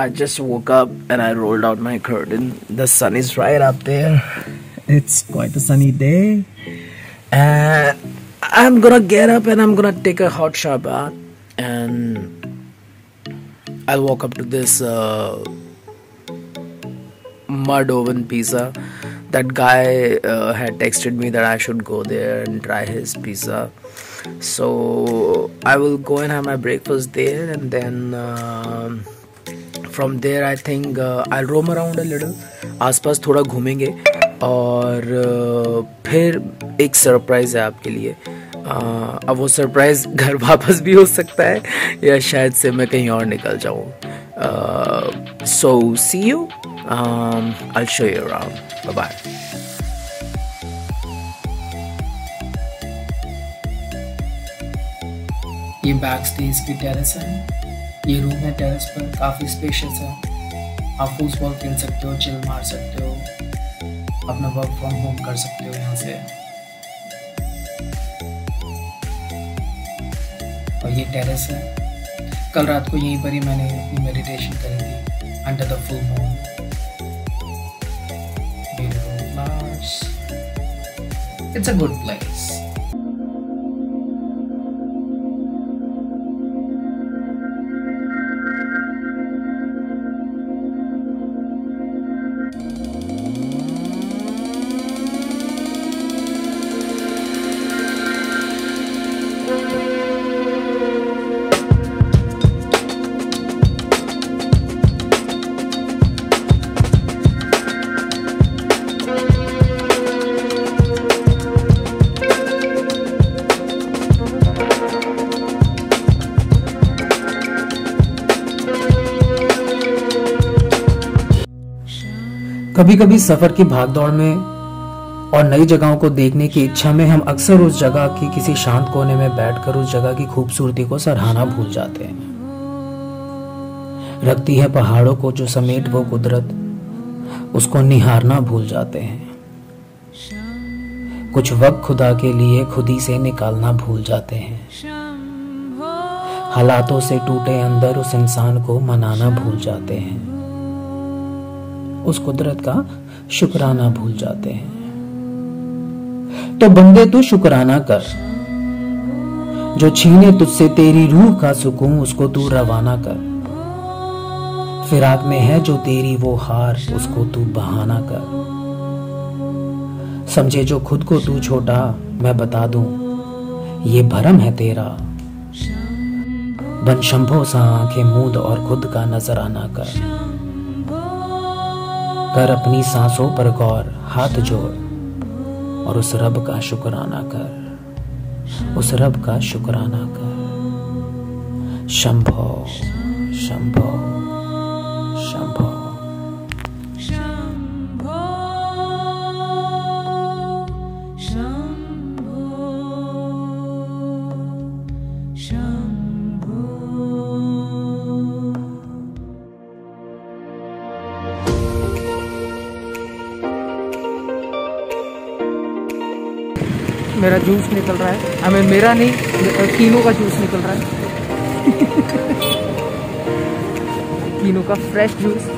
I just woke up and I rolled out my curtain. The sun is right up there. It's quite a sunny day. And I'm gonna get up and I'm gonna take a hot shower bath and I'll walk up to this uh, mud oven pizza. That guy uh, had texted me that I should go there and try his pizza. So I will go and have my breakfast there, and then um from there I think I'll roam around a little. आसपास थोड़ा घूमेंगे। और uh, फिर एक surprise है आपके लिए। Uh, अब वो सरप्राइज़ घर वापस भी हो सकता है या शायद से मैं कहीं और निकल जाऊँ। So see you I show you around by ये बैक्स थी इसकी टेरेस है। ये रूम है टेरेस पर। काफ़ी स्पेशियस है। आप फुटबॉल खेल सकते हो चिल मार सकते हो। अपना वर्क फ्रॉम होम कर सकते हो यहाँ से। और ये टेरेस है। कल रात को यहीं पर ही मैंने अपनी मेडिटेशन करी थी। Under the full moon it's a good place कभी कभी सफ़र की भागदौड़ में और नई जगहों को देखने की इच्छा में हम अक्सर उस जगह की किसी शांत कोने में बैठकर उस जगह की खूबसूरती को सराहना भूल जाते हैं। रखती है पहाड़ों को जो समेट वो कुदरत, उसको निहारना भूल जाते हैं। कुछ वक्त खुदा के लिए खुदी से निकालना भूल जाते हैं। हालातों से टूटे अंदर उस इंसान को मनाना भूल जाते हैं। उस कुदरत का शुक्राना भूल जाते हैं। तो बंदे तू शुक्राना कर। जो छीने तुझसे तेरी रूह का सुकून, उसको तू रवाना कर। फिराक में है जो तेरी वो हार, उसको तू बहाना कर। समझे जो खुद को तू छोटा, मैं बता दूँ, ये भरम है तेरा। बन शंभो सा आँखें, मूद और खुद का नजराना कर। कर अपनी सांसों पर गौर, हाथ जोड़ और उस रब का शुक्राना कर। उस रब का शुक्राना कर। शंभो शंभो शंभो। मेरा जूस निकल रहा है। हमें मेरा नहीं तीनों का जूस निकल रहा है। तीनों का fresh juice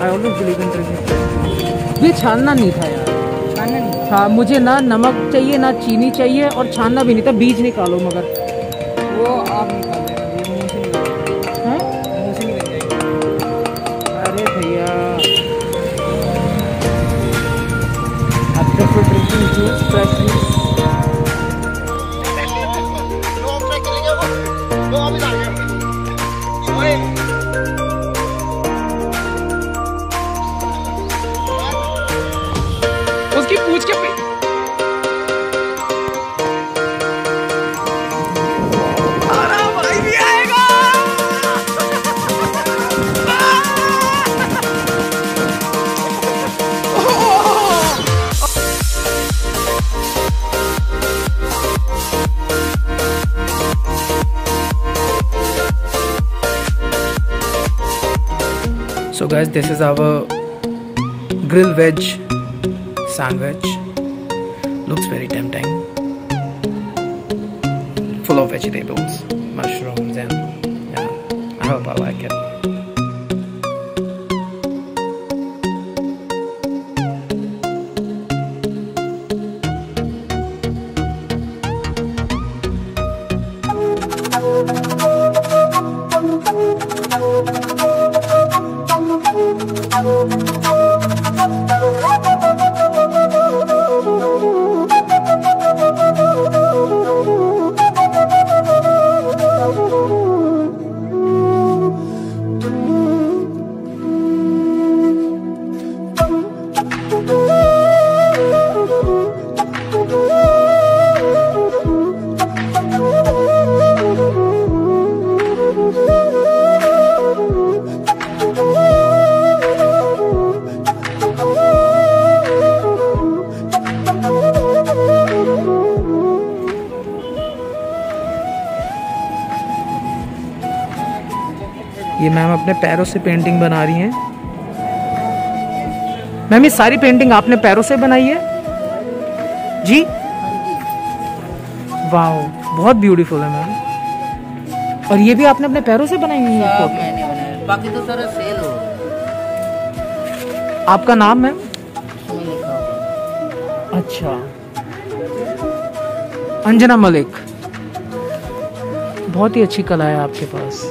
I always believe in drinking ये छानना नहीं था यार। छानना नहीं हाँ मुझे ना नमक चाहिए ना चीनी चाहिए और छानना भी नहीं था बीज निकालो मगर। वो आप So, guys, this is our grill veg sandwich. Looks very tempting. Full of vegetables, mushrooms, and yeah, I hope I like it. Thank you. ये मैम अपने पैरों से पेंटिंग बना रही हैं। मैम ये सारी पेंटिंग आपने पैरों से बनाई है? जी? वाह बहुत ब्यूटीफुल है मैम। और ये भी आपने अपने पैरों से बनाई हुई है? बनाया बाकी तो सारा सेल हो आपका नाम मैम? अच्छा। अंजना मलिक। बहुत ही अच्छी कला है आपके पास।